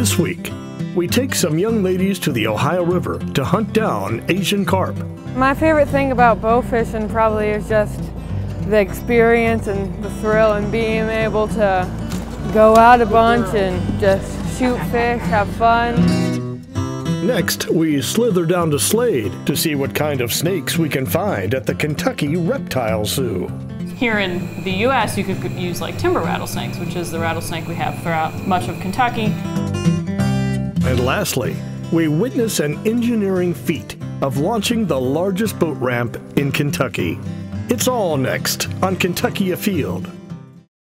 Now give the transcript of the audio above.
This week, we take some young ladies to the Ohio River to hunt down Asian carp. My favorite thing about bow fishing probably is just the experience and the thrill and being able to go out a bunch and just shoot fish, have fun. Next, we slither down to Slade to see what kind of snakes we can find at the Kentucky Reptile Zoo. Here in the US, you could use like timber rattlesnakes, which is the rattlesnake we have throughout much of Kentucky. Lastly, we witness an engineering feat of launching the largest boat ramp in Kentucky. It's all next on Kentucky Afield.